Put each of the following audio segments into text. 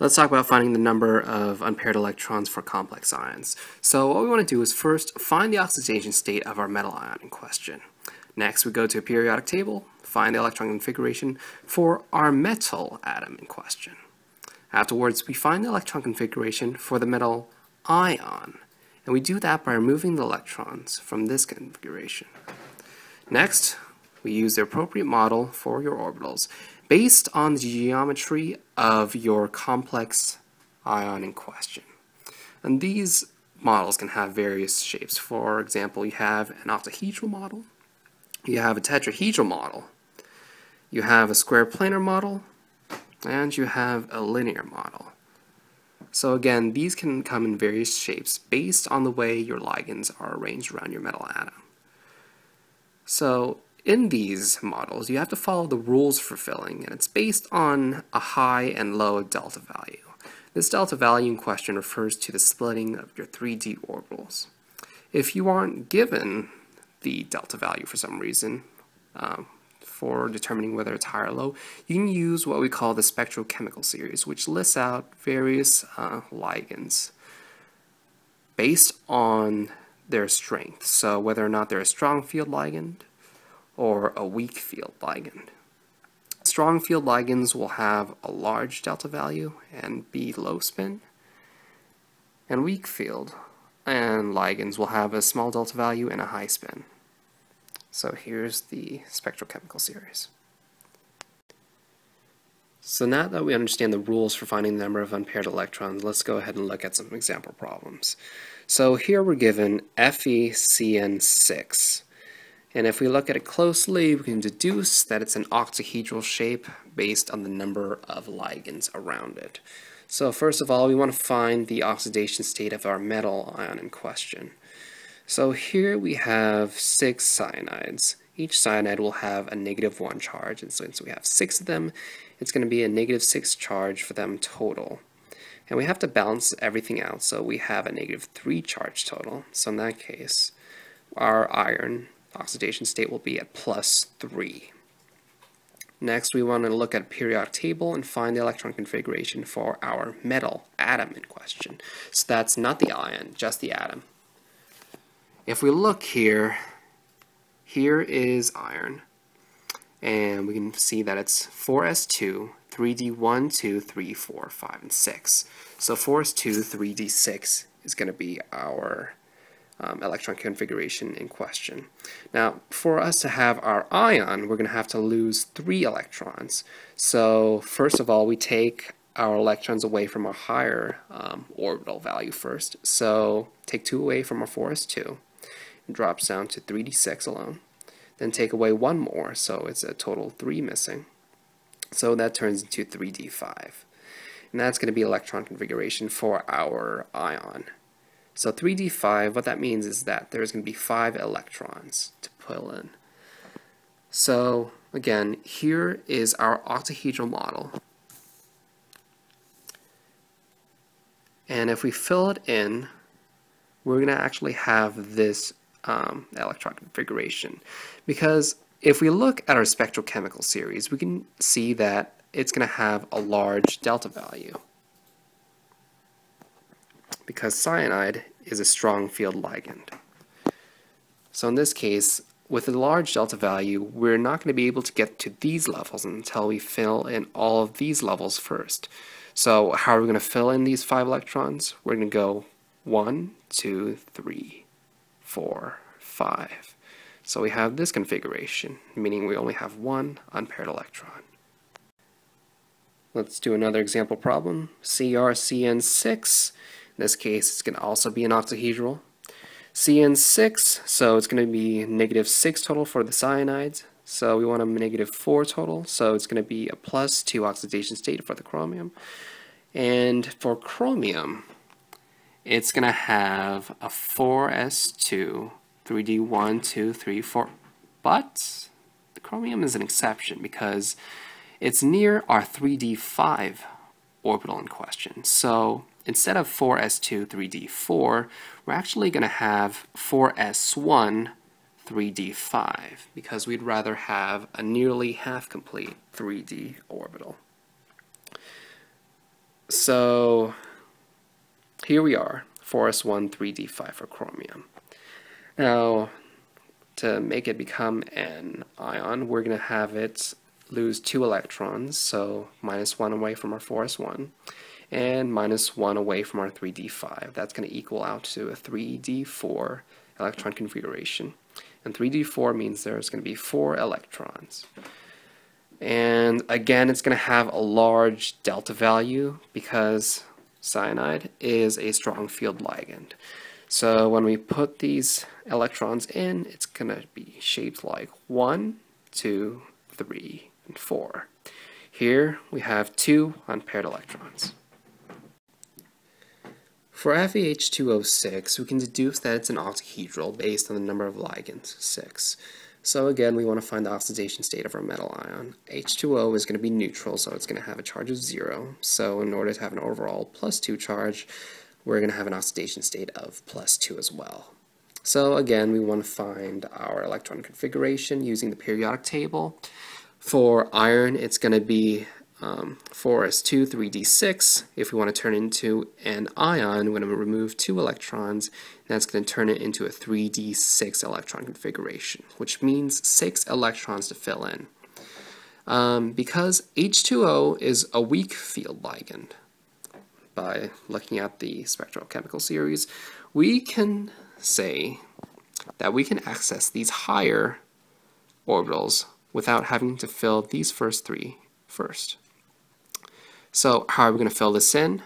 Let's talk about finding the number of unpaired electrons for complex ions. So what we want to do is first find the oxidation state of our metal ion in question. Next we go to a periodic table, find the electron configuration for our metal atom in question. Afterwards we find the electron configuration for the metal ion and we do that by removing the electrons from this configuration. Next we use the appropriate model for your orbitals based on the geometry of your complex ion in question. And these models can have various shapes. For example, you have an octahedral model, you have a tetrahedral model, you have a square planar model, and you have a linear model. So again, these can come in various shapes based on the way your ligands are arranged around your metal atom. So in these models, you have to follow the rules for filling, and it's based on a high and low delta value. This delta value in question refers to the splitting of your 3d orbitals. If you aren't given the delta value for some reason, um, for determining whether it's high or low, you can use what we call the spectrochemical series, which lists out various uh, ligands based on their strength. So whether or not they're a strong field ligand, or a weak field ligand. Strong field ligands will have a large delta value and be low spin, and weak field and ligands will have a small delta value and a high spin. So here's the spectrochemical series. So now that we understand the rules for finding the number of unpaired electrons, let's go ahead and look at some example problems. So here we're given FeCN6 and if we look at it closely, we can deduce that it's an octahedral shape based on the number of ligands around it. So first of all, we want to find the oxidation state of our metal ion in question. So here we have six cyanides. Each cyanide will have a negative one charge, and so since we have six of them, it's going to be a negative six charge for them total. And we have to balance everything out, so we have a negative three charge total. So in that case, our iron oxidation state will be at plus 3. Next, we want to look at a periodic table and find the electron configuration for our metal atom in question. So that's not the ion, just the atom. If we look here, here is iron, and we can see that it's 4s2, 3d1, 2, 3, 4, 5, and 6. So 4s2, 3d6 is going to be our um, electron configuration in question. Now, for us to have our ion, we're going to have to lose three electrons. So first of all, we take our electrons away from our higher um, orbital value first. So take two away from our 4s2. It drops down to 3d6 alone. Then take away one more, so it's a total three missing. So that turns into 3d5. And that's going to be electron configuration for our ion. So 3d5, what that means is that there's going to be five electrons to pull in. So again, here is our octahedral model. And if we fill it in, we're going to actually have this um, electron configuration. Because if we look at our spectrochemical series, we can see that it's going to have a large delta value because cyanide is a strong field ligand. So in this case, with a large delta value, we're not going to be able to get to these levels until we fill in all of these levels first. So how are we going to fill in these five electrons? We're going to go one, two, three, four, five. So we have this configuration, meaning we only have one unpaired electron. Let's do another example problem. CrCN6 in this case, it's going to also be an octahedral. CN6, so it's going to be negative 6 total for the cyanides. So we want a negative 4 total, so it's going to be a plus 2 oxidation state for the chromium. And for chromium, it's going to have a 4s2, 3d1, 2, 3, 4. But the chromium is an exception because it's near our 3d5 orbital in question. So instead of 4s2 3d4, we're actually going to have 4s1 3d5 because we'd rather have a nearly half-complete 3d orbital. so here we are, 4s1 3d5 for chromium. Now, to make it become an ion, we're going to have it lose two electrons, so minus one away from our 4s1, and minus one away from our 3d5. That's going to equal out to a 3d4 electron configuration. And 3d4 means there's going to be four electrons. And again, it's going to have a large delta value because cyanide is a strong field ligand. So when we put these electrons in, it's going to be shaped like 1, 2, 3, and 4. Here we have two unpaired electrons. For FeH2O6, we can deduce that it's an octahedral based on the number of ligands, 6. So again, we want to find the oxidation state of our metal ion. H2O is going to be neutral, so it's going to have a charge of 0. So in order to have an overall plus 2 charge, we're going to have an oxidation state of plus 2 as well. So again, we want to find our electron configuration using the periodic table. For iron, it's going to be um, 4s2, 3d6. If we want to turn into an ion, we're going to remove two electrons, that's going to turn it into a 3d6 electron configuration, which means six electrons to fill in. Um, because H2O is a weak field ligand, by looking at the spectral chemical series, we can say that we can access these higher orbitals without having to fill these first three first. So how are we going to fill this in?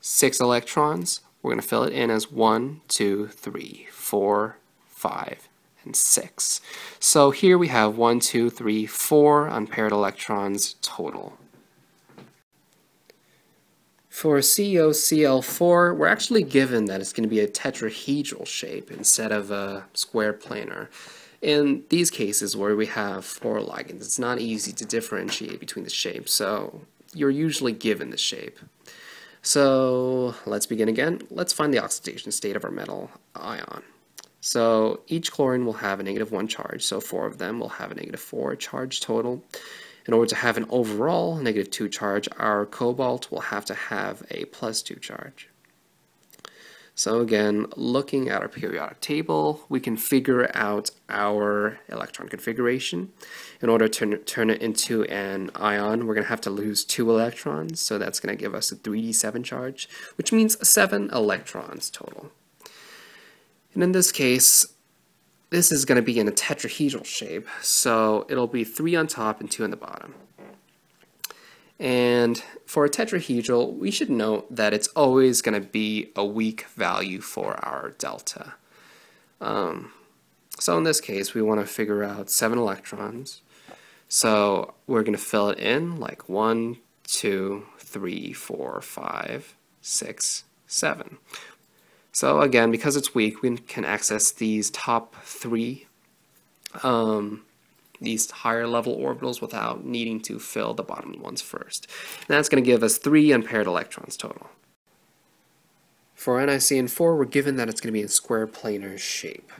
Six electrons. We're going to fill it in as one, two, three, four, five, and 6. So here we have one, two, three, four unpaired electrons total. For CoCl4, we're actually given that it's going to be a tetrahedral shape instead of a square planar. In these cases where we have four ligands, it's not easy to differentiate between the shapes, so you're usually given the shape. So let's begin again. Let's find the oxidation state of our metal ion. So each chlorine will have a negative 1 charge, so four of them will have a negative 4 charge total. In order to have an overall negative 2 charge, our cobalt will have to have a plus 2 charge. So again, looking at our periodic table, we can figure out our electron configuration. In order to turn it into an ion, we're going to have to lose two electrons, so that's going to give us a 3d7 charge, which means 7 electrons total. And in this case, this is going to be in a tetrahedral shape, so it'll be 3 on top and 2 on the bottom. And for a tetrahedral, we should note that it's always going to be a weak value for our delta. Um, so in this case, we want to figure out 7 electrons. So we're going to fill it in like 1, 2, 3, 4, 5, 6, 7. So again, because it's weak, we can access these top three um, these higher level orbitals without needing to fill the bottom ones first. And that's going to give us three unpaired electrons total. For NiCN4, we're given that it's going to be in square planar shape.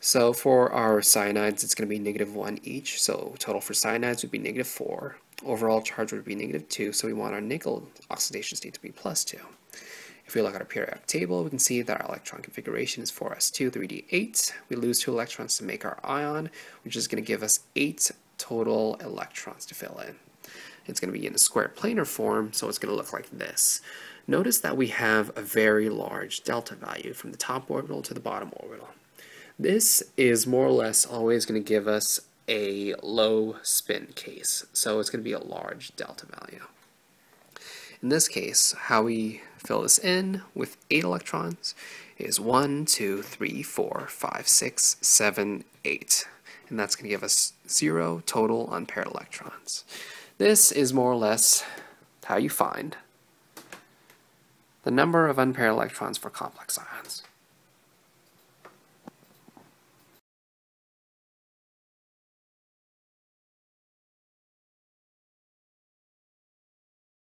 So for our cyanides, it's going to be negative 1 each, so total for cyanides would be negative 4. Overall charge would be negative 2, so we want our nickel oxidation state to be plus 2. If we look at our periodic table, we can see that our electron configuration is 4s2, 3d8. We lose two electrons to make our ion, which is going to give us eight total electrons to fill in. It's going to be in a square planar form, so it's going to look like this. Notice that we have a very large delta value from the top orbital to the bottom orbital. This is more or less always going to give us a low spin case, so it's going to be a large delta value. In this case, how we fill this in with 8 electrons is 1, 2, 3, 4, 5, 6, 7, 8. And that's going to give us 0 total unpaired electrons. This is more or less how you find the number of unpaired electrons for complex ions.